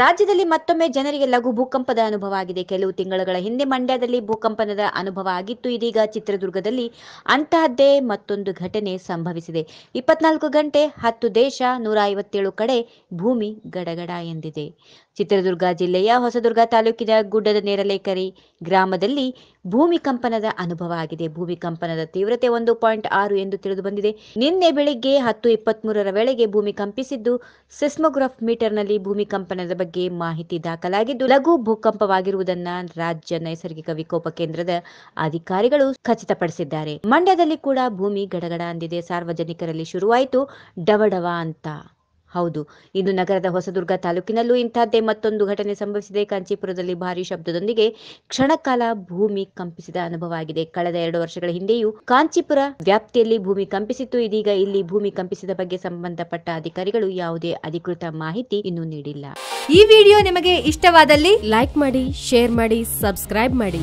ರಾಜ್ಯದಲ್ಲಿ ಮತ್ತೊಮ್ಮೆ ಜನರಿಗೆ ಲಘು ಭೂಕಂಪದ ಅನುಭವ ಆಗಿದೆ. ಕೆಲವು ತಿಂಗಳುಗಳ ಹಿಂದೆ ಮಂಡ್ಯದಲ್ಲಿ ಭೂಕಂಪನದ ಅನುಭವ ಆಗಿತ್ತು. ಇದೀಗ ಚಿತ್ರದುರ್ಗದಲ್ಲಿ ಅಂತಹದ್ದೇ ಮತ್ತೊಂದು ಘಟನೆ ಸಂಭವಿಸಿದೆ. ಇಪ್ಪತ್ನಾಲ್ಕು ಗಂಟೆ ಹತ್ತು ದೇಶ ನೂರ ಐವತ್ತೇಳು ಕಡೆ ಭೂಮಿ ಗಡಗಡ ಎಂದಿದೆ. ಚಿತ್ರದುರ್ಗ ಜಿಲ್ಲೆಯ ಹೊಸದುರ್ಗ ತಾಲೂಕಿನ ಗುಡ್ಡದ ನೇರಲೇಕರಿ ಗ್ರಾಮದಲ್ಲಿ ಭೂಮಿಕಂಪನದ ಅನುಭವ ಆಗಿದೆ. ಭೂಮಿಕಂಪನದ ತೀವ್ರತೆ ಒಂದು ಪಾಯಿಂಟ್ ಆರು ಎಂದು ತಿಳಿದು ಬಂದಿದೆ. ನಿನ್ನೆ ಬೆಳಿಗ್ಗೆ ಹತ್ತು ಇಪ್ಪತ್ಮೂರರ ವೇಳೆಗೆ ಭೂಮಿ ಕಂಪಿಸಿದ್ದು, ಸಿಸ್ಮೋಗ್ರಾಫ್ ಮೀಟರ್ನಲ್ಲಿ ಭೂಮಿಕಂಪನದ ಬಗ್ಗೆ ಮಾಹಿತಿ ದಾಖಲಾಗಿದ್ದು, ಲಘು ಭೂಕಂಪವಾಗಿರುವುದನ್ನ ರಾಜ್ಯ ನೈಸರ್ಗಿಕ ವಿಕೋಪ ಕೇಂದ್ರದ ಅಧಿಕಾರಿಗಳು ಖಚಿತಪಡಿಸಿದ್ದಾರೆ. ಮಂಡ್ಯದಲ್ಲಿ ಕೂಡ ಭೂಮಿ ಗಡಗಡ ಅಂದಿದೆ. ಸಾರ್ವಜನಿಕರಲ್ಲಿ ಶುರುವಾಯಿತು ಡವಡವ ಅಂತ. ಹೌದು. ಇಂದು ನಗರದ ಹೊಸದುರ್ಗ ತಾಲೂಕಿನಲ್ಲೂ ಇಂಥದ್ದೇ ಮತ್ತೊಂದು ಘಟನೆ ಸಂಭವಿಸಿದೆ. ಕಾಂಚೀಪುರದಲ್ಲಿ ಭಾರಿ ಶಬ್ದದೊಂದಿಗೆ ಕ್ಷಣಕಾಲ ಭೂಮಿ ಕಂಪಿಸಿದ ಅನುಭವ ಆಗಿದೆ. ಕಳೆದ ಎರಡು ವರ್ಷಗಳ ಹಿಂದೆಯೂ ಕಾಂಚೀಪುರ ವ್ಯಾಪ್ತಿಯಲ್ಲಿ ಭೂಮಿ ಕಂಪಿಸಿತ್ತು. ಇದೀಗ ಇಲ್ಲಿ ಭೂಮಿ ಕಂಪಿಸಿದ ಬಗ್ಗೆ ಸಂಬಂಧಪಟ್ಟ ಅಧಿಕಾರಿಗಳು ಯಾವುದೇ ಅಧಿಕೃತ ಮಾಹಿತಿ ಇನ್ನೂ ನೀಡಿಲ್ಲ. ಈ ವಿಡಿಯೋ ನಿಮಗೆ ಇಷ್ಟವಾದಲ್ಲಿ ಲೈಕ್ ಮಾಡಿ, ಶೇರ್ ಮಾಡಿ, ಸಬ್ಸ್ಕ್ರೈಬ್ ಮಾಡಿ.